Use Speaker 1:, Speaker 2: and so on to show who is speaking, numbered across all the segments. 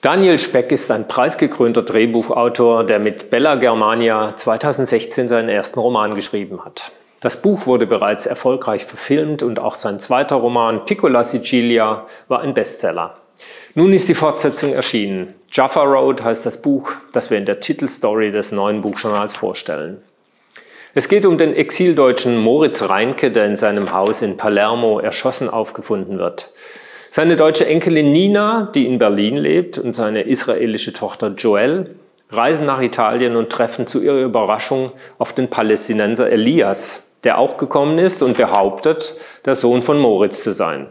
Speaker 1: Daniel Speck ist ein preisgekrönter Drehbuchautor, der mit Bella Germania 2016 seinen ersten Roman geschrieben hat. Das Buch wurde bereits erfolgreich verfilmt und auch sein zweiter Roman Piccola Sicilia war ein Bestseller. Nun ist die Fortsetzung erschienen. Jaffa Road heißt das Buch, das wir in der Titelstory des neuen Buchjournals vorstellen. Es geht um den Exildeutschen Moritz Reinke, der in seinem Haus in Palermo erschossen aufgefunden wird. Seine deutsche Enkelin Nina, die in Berlin lebt, und seine israelische Tochter Joelle reisen nach Italien und treffen zu ihrer Überraschung auf den Palästinenser Elias, der auch gekommen ist und behauptet, der Sohn von Moritz zu sein.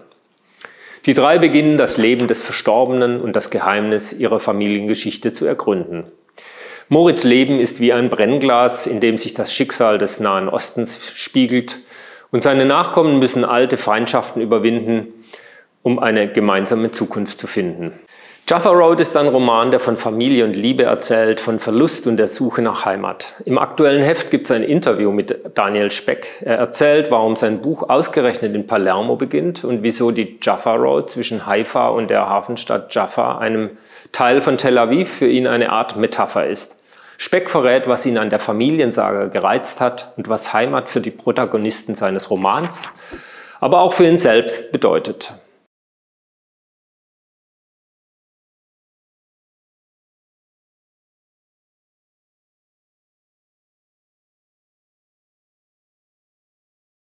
Speaker 1: Die drei beginnen das Leben des Verstorbenen und das Geheimnis ihrer Familiengeschichte zu ergründen. Moritz Leben ist wie ein Brennglas, in dem sich das Schicksal des Nahen Ostens spiegelt, und seine Nachkommen müssen alte Feindschaften überwinden, um eine gemeinsame Zukunft zu finden. Jaffa Road ist ein Roman, der von Familie und Liebe erzählt, von Verlust und der Suche nach Heimat. Im aktuellen Heft gibt es ein Interview mit Daniel Speck. Er erzählt, warum sein Buch ausgerechnet in Palermo beginnt und wieso die Jaffa Road zwischen Haifa und der Hafenstadt Jaffa, einem Teil von Tel Aviv, für ihn eine Art Metapher ist. Speck verrät, was ihn an der Familiensage gereizt hat und was Heimat für die Protagonisten seines Romans, aber auch für ihn selbst bedeutet.